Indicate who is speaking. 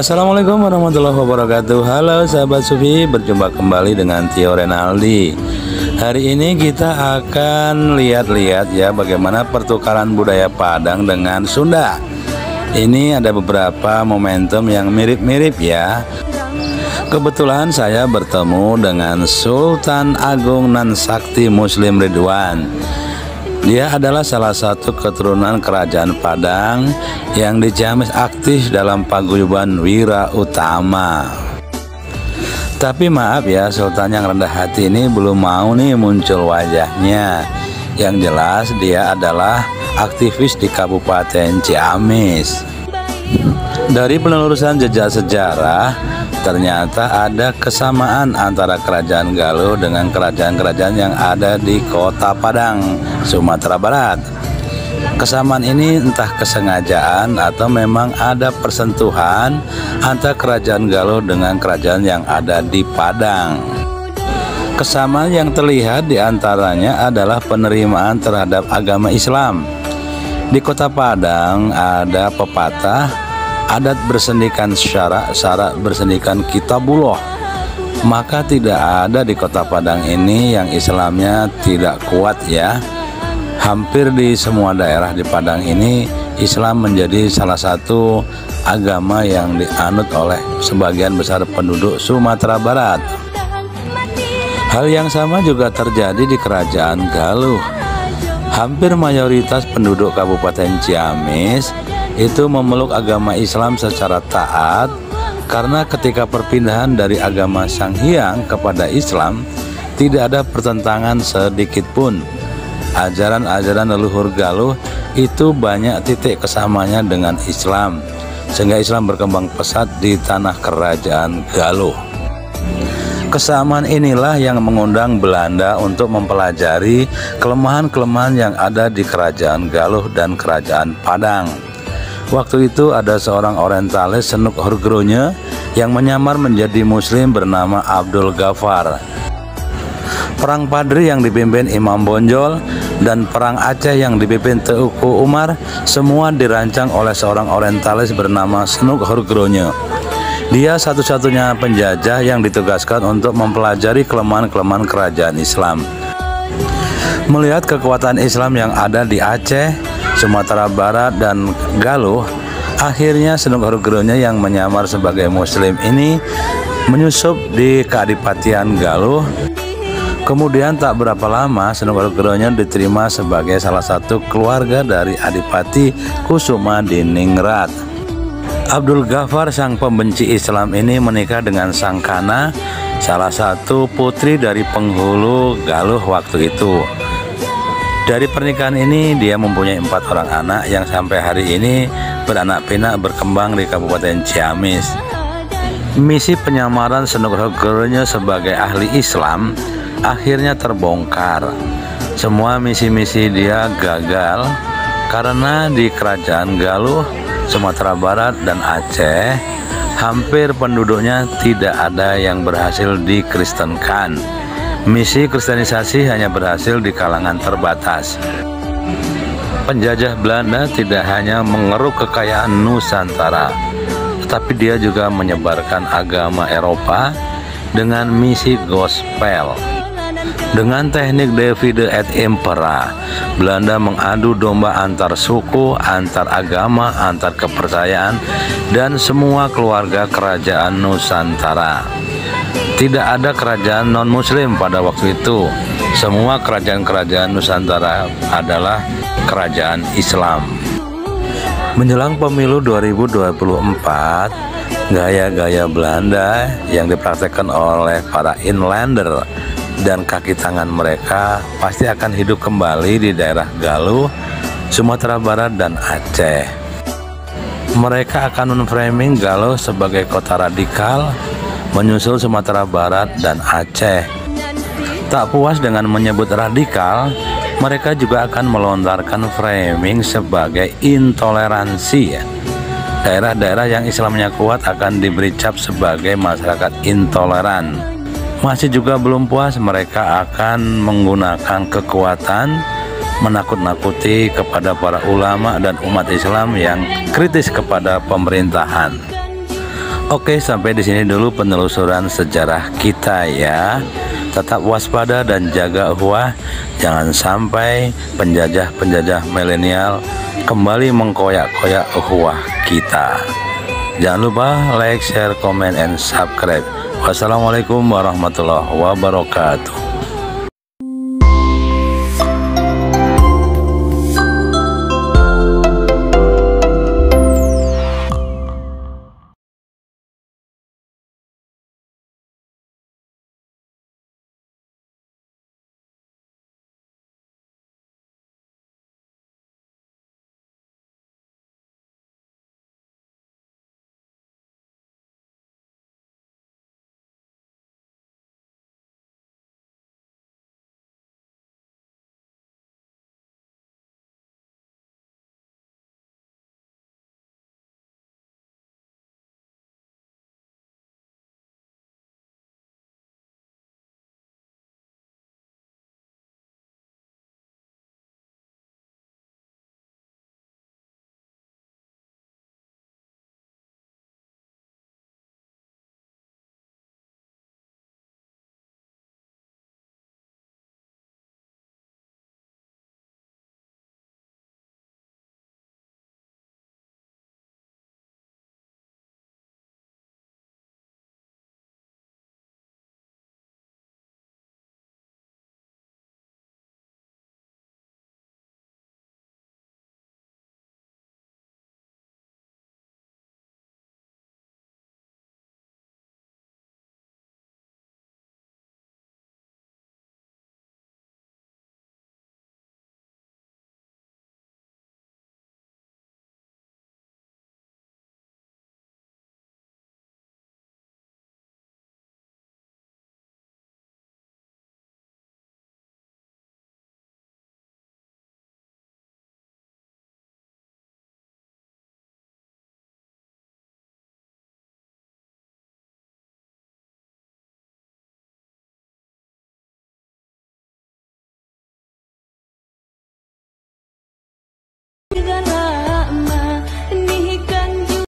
Speaker 1: Assalamualaikum warahmatullahi wabarakatuh. Halo sahabat Sufi Berjumpa kembali dengan Tio Renaldi. Hari ini kita akan lihat-lihat ya Bagaimana pertukaran budaya Padang dengan Sunda. Ini ada beberapa momentum yang mirip-mirip ya. Kebetulan saya bertemu dengan Sultan Agung Nan Sakti Muslim Ridwan dia adalah salah satu keturunan kerajaan Padang yang dijamis aktif dalam paguyuban Wira Utama. Tapi maaf ya, Sultan yang rendah hati ini belum mau nih muncul wajahnya. Yang jelas dia adalah aktivis di Kabupaten Ciamis. Dari penelusuran jejak sejarah, ternyata ada kesamaan antara kerajaan Galuh dengan kerajaan-kerajaan yang ada di kota Padang, Sumatera Barat. Kesamaan ini entah kesengajaan atau memang ada persentuhan antara kerajaan Galuh dengan kerajaan yang ada di Padang. Kesamaan yang terlihat di antaranya adalah penerimaan terhadap agama Islam. Di kota Padang ada pepatah adat bersendikan syarak, syarak bersendikan kitabullah. Maka tidak ada di kota Padang ini yang Islamnya tidak kuat ya. Hampir di semua daerah di Padang ini Islam menjadi salah satu agama yang dianut oleh sebagian besar penduduk Sumatera Barat. Hal yang sama juga terjadi di kerajaan Galuh. Hampir mayoritas penduduk Kabupaten Ciamis itu memeluk agama Islam secara taat karena ketika perpindahan dari agama Sang Hyang kepada Islam tidak ada pertentangan sedikit pun. Ajaran-ajaran leluhur Galuh itu banyak titik kesamanya dengan Islam sehingga Islam berkembang pesat di tanah kerajaan Galuh. Kesamaan inilah yang mengundang Belanda untuk mempelajari kelemahan-kelemahan yang ada di kerajaan Galuh dan kerajaan Padang. Waktu itu ada seorang orientalis Senuk Horgronya yang menyamar menjadi muslim bernama Abdul Ghaffar. Perang Padri yang dipimpin Imam Bonjol dan Perang Aceh yang dipimpin Teuku Umar semua dirancang oleh seorang orientalis bernama Senuk Horgronya. Dia satu-satunya penjajah yang ditugaskan untuk mempelajari kelemahan-kelemahan kerajaan Islam. Melihat kekuatan Islam yang ada di Aceh, Sumatera Barat dan Galuh akhirnya Senuk Horgronya yang menyamar sebagai muslim ini menyusup di Keadipatian Galuh Kemudian tak berapa lama Senuk Horgronya diterima sebagai salah satu keluarga dari Adipati Kusuma di Ningrat. Abdul Ghaffar sang pembenci Islam ini menikah dengan Sang Kana, salah satu putri dari penghulu Galuh waktu itu. Dari pernikahan ini dia mempunyai empat orang anak yang sampai hari ini beranak pinak berkembang di Kabupaten Ciamis. Misi penyamaran Senuk Girlnya sebagai ahli Islam akhirnya terbongkar. Semua misi-misi dia gagal karena di kerajaan Galuh, Sumatera Barat dan Aceh hampir penduduknya tidak ada yang berhasil dikristenkan. Misi kristenisasi hanya berhasil di kalangan terbatas. Penjajah Belanda tidak hanya mengeruk kekayaan Nusantara, tetapi dia juga menyebarkan agama Eropa dengan misi gospel. Dengan teknik divide et impera, Belanda mengadu domba antar suku, antar agama, antar kepercayaan, dan semua keluarga kerajaan Nusantara. Tidak ada kerajaan non-muslim pada waktu itu. Semua kerajaan-kerajaan Nusantara adalah kerajaan Islam. Menjelang pemilu 2024, gaya-gaya Belanda yang dipraktekkan oleh para inlander dan kaki tangan mereka pasti akan hidup kembali di daerah Galuh, Sumatera Barat, dan Aceh. Mereka akan menframing Galuh sebagai kota radikal menyusul Sumatera Barat dan Aceh. Tak puas dengan menyebut radikal, mereka juga akan melontarkan framing sebagai intoleransi. Daerah-daerah yang Islamnya kuat akan diberi cap sebagai masyarakat intoleran. Masih juga belum puas, mereka akan menggunakan kekuatan menakut-nakuti kepada para ulama dan umat Islam yang kritis kepada pemerintahan. Oke, sampai di sini dulu penelusuran sejarah kita ya. Tetap waspada dan jaga uhwah. Jangan sampai penjajah-penjajah milenial kembali mengkoyak-koyak uhwah kita. Jangan lupa like, share, comment, and subscribe. Wassalamualaikum warahmatullahi wabarakatuh.